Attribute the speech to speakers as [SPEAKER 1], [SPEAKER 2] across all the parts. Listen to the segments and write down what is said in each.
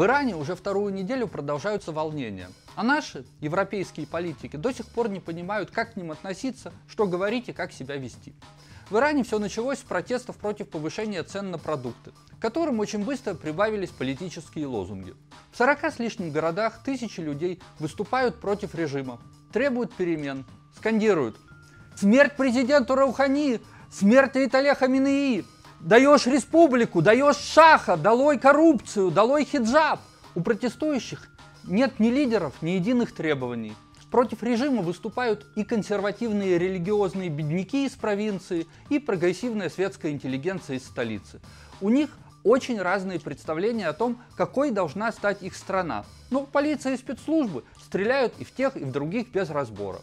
[SPEAKER 1] В Иране уже вторую неделю продолжаются волнения. А наши, европейские политики, до сих пор не понимают, как к ним относиться, что говорить и как себя вести. В Иране все началось с протестов против повышения цен на продукты, к которым очень быстро прибавились политические лозунги. В 40 с лишним городах тысячи людей выступают против режима, требуют перемен, скандируют «Смерть президенту Раухани! Смерть Италия Хаминеи! Даешь республику, даешь шаха, долой коррупцию, долой хиджаб!» У протестующих нет ни лидеров, ни единых требований. Против режима выступают и консервативные религиозные бедняки из провинции, и прогрессивная светская интеллигенция из столицы. У них очень разные представления о том, какой должна стать их страна. Но полиция и спецслужбы стреляют и в тех, и в других без разбора.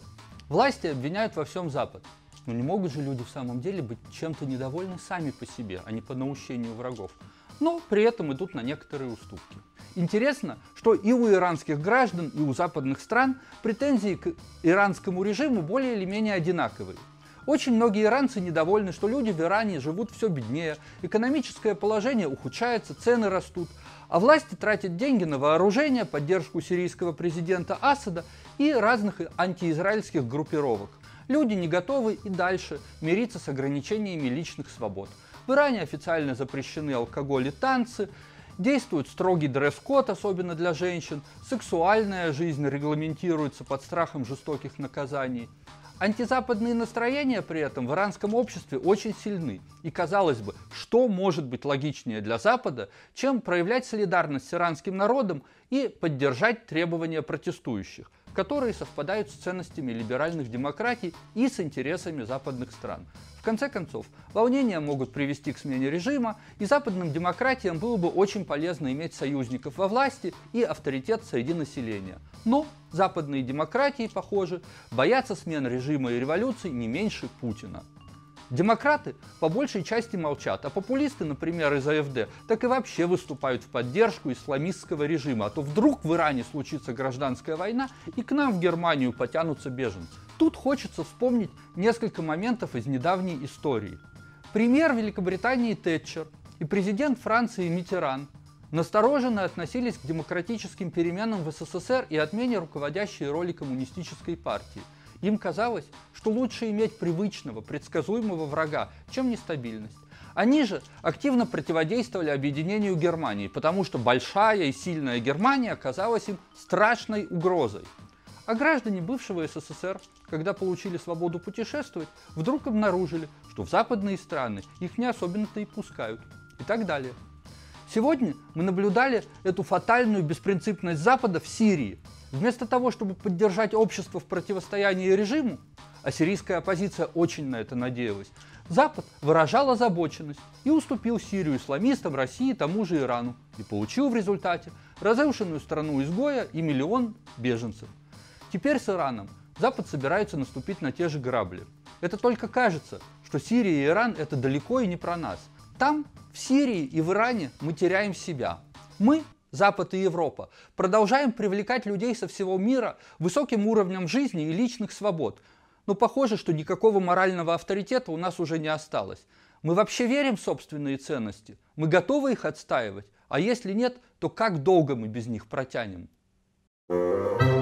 [SPEAKER 1] Власти обвиняют во всем Запад. Но не могут же люди в самом деле быть чем-то недовольны сами по себе, а не по наущению врагов. Но при этом идут на некоторые уступки. Интересно, что и у иранских граждан, и у западных стран претензии к иранскому режиму более или менее одинаковые. Очень многие иранцы недовольны, что люди в Иране живут все беднее, экономическое положение ухудшается, цены растут, а власти тратят деньги на вооружение, поддержку сирийского президента Асада и разных антиизраильских группировок. Люди не готовы и дальше мириться с ограничениями личных свобод. В Иране официально запрещены алкоголь и танцы, Действует строгий дресс-код, особенно для женщин. Сексуальная жизнь регламентируется под страхом жестоких наказаний. Антизападные настроения при этом в иранском обществе очень сильны. И казалось бы, что может быть логичнее для Запада, чем проявлять солидарность с иранским народом и поддержать требования протестующих которые совпадают с ценностями либеральных демократий и с интересами западных стран. В конце концов, волнения могут привести к смене режима, и западным демократиям было бы очень полезно иметь союзников во власти и авторитет среди населения. Но западные демократии, похоже, боятся смены режима и революции не меньше Путина. Демократы по большей части молчат, а популисты, например, из АФД, так и вообще выступают в поддержку исламистского режима, а то вдруг в Иране случится гражданская война и к нам в Германию потянутся беженцы. Тут хочется вспомнить несколько моментов из недавней истории. Пример Великобритании Тэтчер и президент Франции Митеран настороженно относились к демократическим переменам в СССР и отмене руководящей роли коммунистической партии – им казалось, что лучше иметь привычного, предсказуемого врага, чем нестабильность. Они же активно противодействовали объединению Германии, потому что большая и сильная Германия оказалась им страшной угрозой. А граждане бывшего СССР, когда получили свободу путешествовать, вдруг обнаружили, что в западные страны их не особенно-то и пускают. И так далее. Сегодня мы наблюдали эту фатальную беспринципность Запада в Сирии, Вместо того, чтобы поддержать общество в противостоянии режиму, а сирийская оппозиция очень на это надеялась, Запад выражал озабоченность и уступил Сирию исламистам, России, тому же Ирану, и получил в результате разрушенную страну изгоя и миллион беженцев. Теперь с Ираном Запад собирается наступить на те же грабли. Это только кажется, что Сирия и Иран это далеко и не про нас. Там, в Сирии и в Иране мы теряем себя. Мы Запад и Европа, продолжаем привлекать людей со всего мира высоким уровнем жизни и личных свобод. Но похоже, что никакого морального авторитета у нас уже не осталось. Мы вообще верим в собственные ценности? Мы готовы их отстаивать? А если нет, то как долго мы без них протянем? thank you